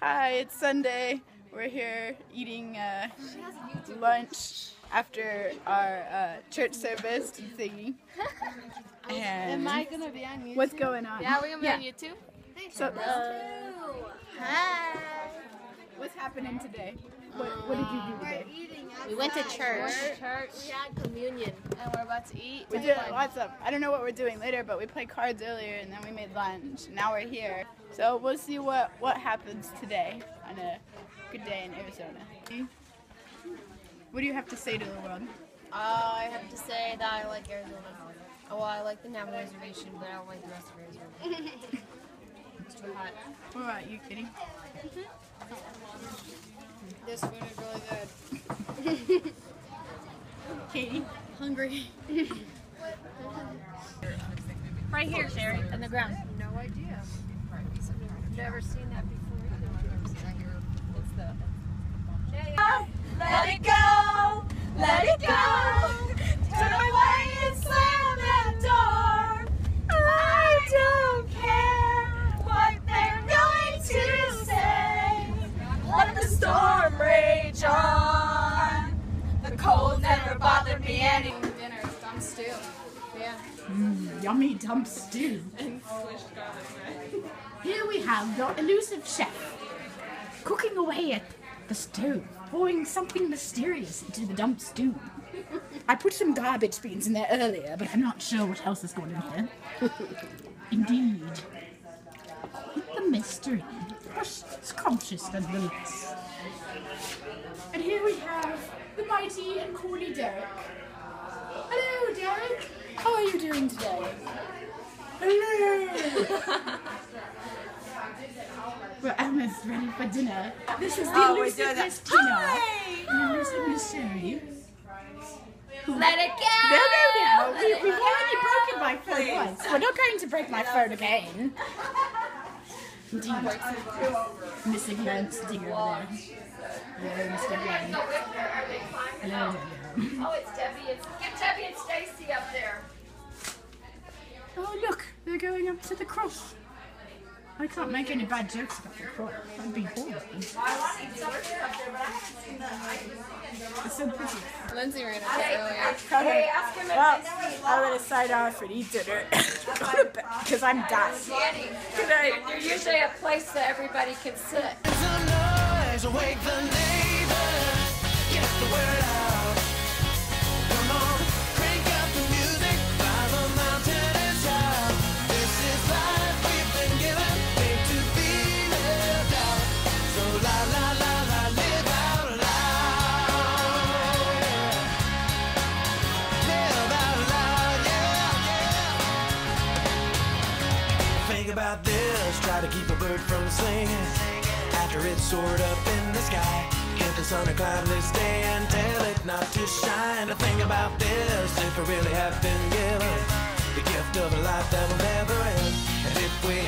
Hi, it's Sunday. We're here eating uh, lunch after our uh, church service thingy. And Am I gonna be on YouTube? what's going on? Yeah, we're gonna be Yeah. on YouTube. So, Hi. What's happening today? What, what did you do today? We went to church. Church. We had communion, and we're about to eat. We did lots of. I don't know what we're doing later, but we played cards earlier, and then we made lunch. Now we're here, so we'll see what what happens today on a good day in Arizona. What do you have to say to the world? Uh, I have to say that I like Arizona. Oh, well, I like the Navajo reservation, but I don't like the rest of Arizona. it's too hot. What about you, Kitty? This food is really good. Katie. Hungry. right here, Sherry, on the ground. No idea. Never seen that before. It's the. Let it go, let it The cold never bothered me any. Dinner, dumb stew. Yeah. Mm, yummy dump stew. Here we have your elusive chef cooking away at the stove, pouring something mysterious into the dump stew. I put some garbage beans in there earlier, but I'm not sure what else is going in here. Indeed. With the mystery, scrumptious nonetheless. And here we have the mighty and corny Derek. Hello, Derek. How are you doing today? Hello. We're almost ready for dinner. This is the Oh, we're elusive. Miss Tina. Hi! And elusive Miss Sherry. Let it go. No, no, no. We, we've already broken my phone once. We're not going to break my phone again. Indeed. Sitting over there. Hello, Mr. Glenn. Hello, hello. Oh, it's Debbie. It's, get Debbie and Stacy up there. Oh, look. They're going up to the cross. I can't make any bad jokes about the cross. That'd be horrible. It's so pretty. Lindsay ran up earlier. Hey, ask him Well, I'm gonna sign off and eat dinner because I'm dying. Danny. There's usually a place that everybody can sit. Try to keep a bird from singing after it soared up in the sky. Give the sun a cloudless day and tell it not to shine. Think about this, if we really have been given the gift of a life that will never end. And if we